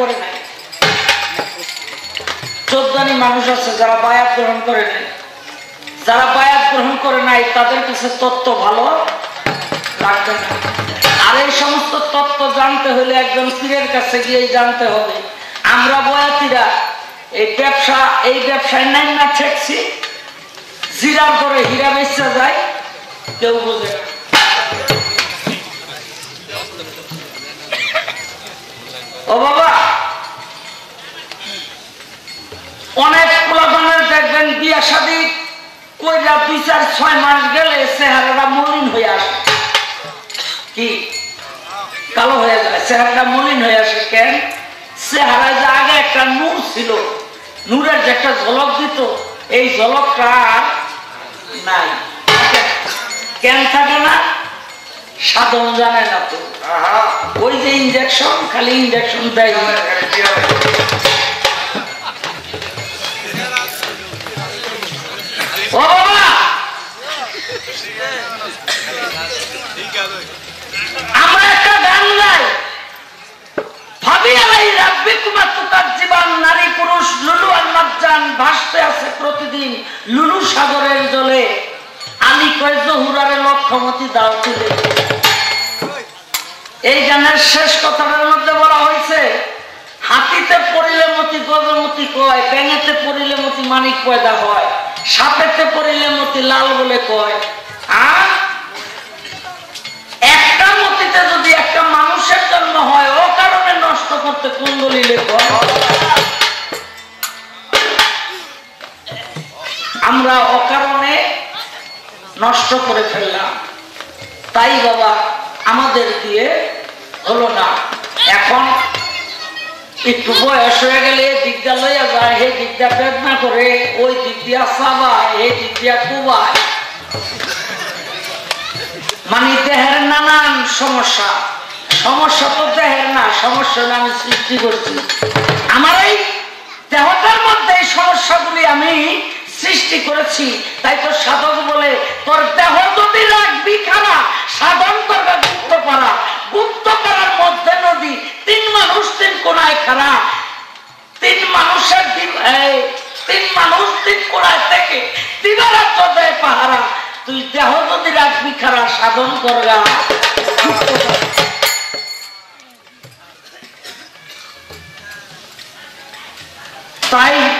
করে নাই। চোদ্দানি মানুষ আছে, যারা বায়াত গ্রহণ করে নাই। যারা বায়াত গ্রহণ করে নাই, তাদের কাছে তত্ত্ব ভালো লাগবে না আর এই সমস্ত তত্ত্ব জানতে হলে একজন পীরের কাছে গিয়ে জানতে হবে। আমরা বয়াতিরা, এই ব্যবসা, এই ব্যবসায় নাই না ঠেকছি। জিরার পরে হীরা বেচা যায়, কেউ বোঝে না। ও বাবা। অনেক পোলাপানের দেখবেন বিয়া শাদী কইরা দুই চার ছয় মাস গেলে চেহারাটা মলিন হয়ে আসে। কি? কালো হয়ে যায় চেহারাটা মলিন হয়ে আসে কেন? চেহারায় যে আগে একটা নূর ছিল, নূরের যে একটা ঝলক দিত, এই ঝলকটা নাই। কেন থাকে না? সাধন জানে না তো। ওই যে ইঞ্জেকশন খালি ইঞ্জেকশন দেয়। আমরা একটা গান গাই ভাবি আলাই কুমার তুকার জীবন নারী পুরুষ লুলু আর ভাসতে আছে প্রতিদিন। লুলু সাগরের জলে। হাতিতে পড়িলে মতি গজমতি কয়, ব্যাঙেতে পড়িলে মতি মানিক পয়দা হয়, সাপেতে পড়িলে মতি লাল বলে কয়। আর একটা মতিতে যদি একটা মানুষের জন্ম হয়, ও কারণে নষ্ট করতে কুন্দলিলে কয় আমরা অকারণে নষ্ট করে ফেললাম। তাই বাবা, আমাদের দিয়ে হলো না। এখন একটু বয়স হয়ে গেলে দিকটা লইয়া যায় হে দিকটা বেদনা করে, ওই দিক চাবায়, এই দিক দিয়া কুবায়। মানে দেহের নানান সমস্যা। সমস্যা তো দেহের না, সমস্যা আমি সৃষ্টি করছি। আমার এই দেহটার মধ্যে এই সমস্যাগুলি আমি সৃষ্টি করেছি। যদি রাখবি সাধন করবে গুপ্ত গুপ্ত মধ্যে নদী, তিন মানুষ তিন কোনায় খারা তিন মানুষের দিন- তিন মানুষ তিন কোনায় থেকে পাহারা। তুই দেহ যদি রাখবি খারা সাধন করগা। তাই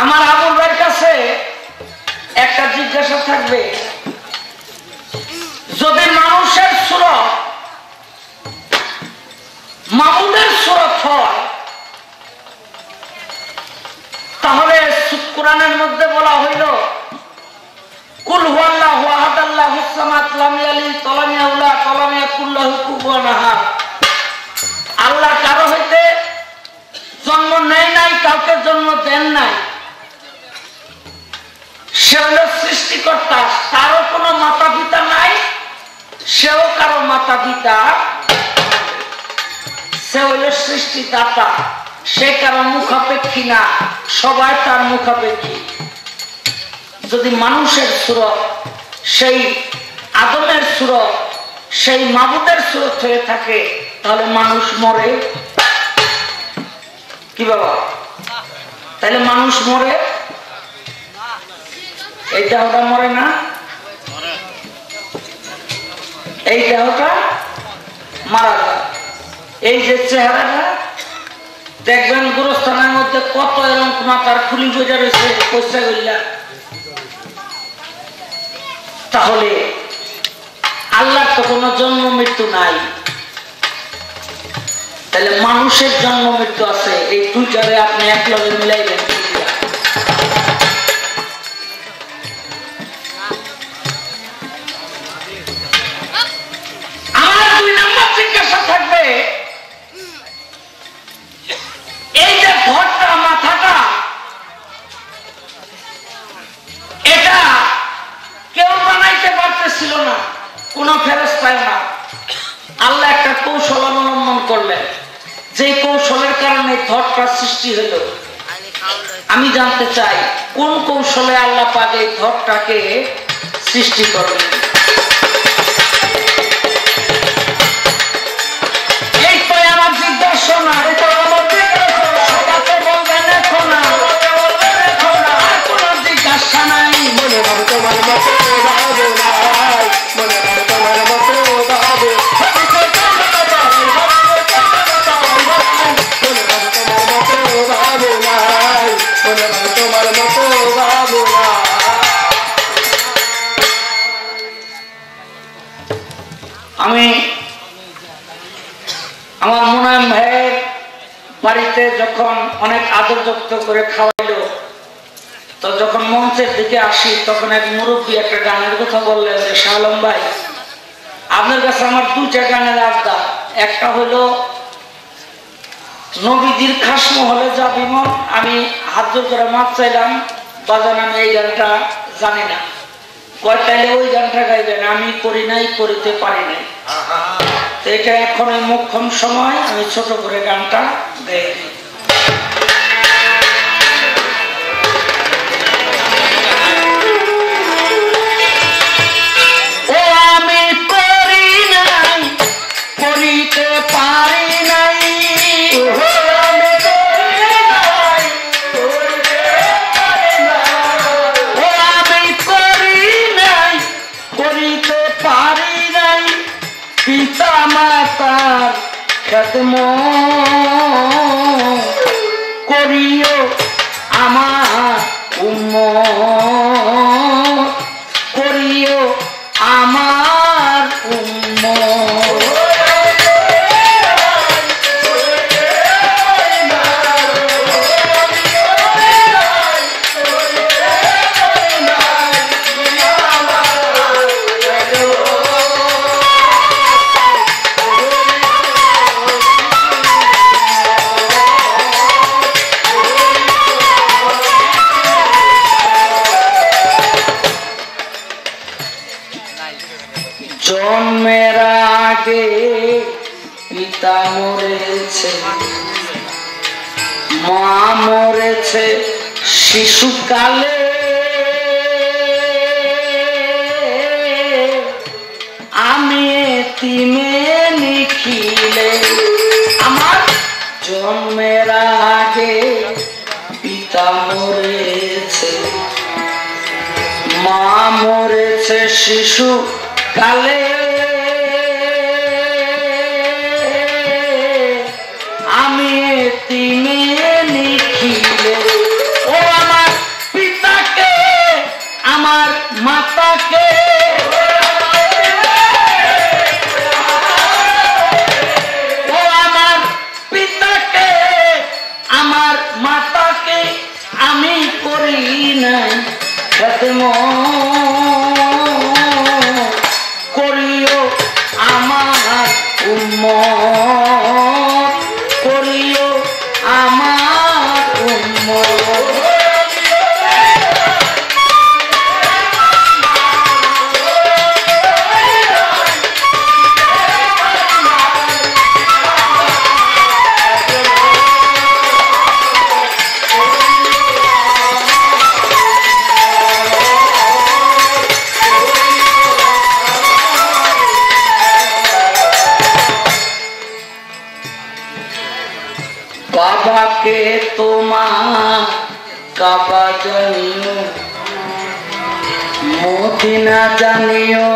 আমরা আবুল কাছে একটা জিজ্ঞাসা থাকবে। যদি মানুষের সুরত মামুদের সুরত হয়, তাহলে কোরআনের মধ্যে বলা হইল, কুল আল্লাহ কারও হইতে জন্ম নেয় নাই, কাউকে জন্ম দেন নাই। সে হল সৃষ্টিকর্তা, তারও কোনো মাতা পিতা নাই, সেও কারও মাতা পিতা সে হইল সৃষ্টিদাতা, সে কারও মুখাপেক্ষী না, সবাই তার মুখাপেক্ষী। যদি মানুষের সুরত সেই আদমের সুরত, সেই মাবুদের সুরত হয়ে থাকে, তাহলে মানুষ মরে। কি বাবা? তাহলে মানুষ মরে? এই দেহটা মরে না? এই দেহটা মারা যায়। এই যে চেহারাটা, দেখবেন গুরুস্থানের মধ্যে কত এরকম মাথার খুলি বোঝা রয়েছে পয়সা গইলা তাহলে আল্লাহর তো কোনো জন্ম মৃত্যু নাই। তাহলে মানুষের জন্ম মৃত্যু আছে, এই দুইটারে আপনি এক লগে মিলাইবেন আমার দুই থাকবে কৌশল অবলম্বন করলেন যে কৌশলের কারণে ধরটা সৃষ্টি হলো। আমি জানতে চাই, কোন কৌশলে আল্লাহ পাক এই ধরটাকে সৃষ্টি করলেন? আমি আমার মুনায়ম ভাইয়ের বাড়িতে যখন অনেক আদর যত্ন করে খাওয়াইলো, তো যখন মঞ্চের দিকে আসি, তখন এক মুরব্বী একটা গানের কথা বললেন যে শাহলম ভাই, আপনার কাছে আমার দুইটা গানের আবদা একটা হলো নবীজির খাস মহলে যাবি মন, আমি হাত জোর করে মাপ চাইলাম, বাজান আমি এই গানটা জানি না। কয় ওই গানটা গাইবেন? আমি করি নাই করিতে পারি নাই। এটা এখন এই মোক্ষম সময় আমি ছোট করে গানটা গাই দিই। ও আমি করি নাই করিতে পারি নাই। খেদম করিও আমার উম করিও আমার মরেছে শিশুকালে। আমি তিমে নিখিলে। আমার জন্মের আগে পিতা মরেছে। মা মরেছে শিশু কালে তোমার কাবা জন্য মদিনা জানিও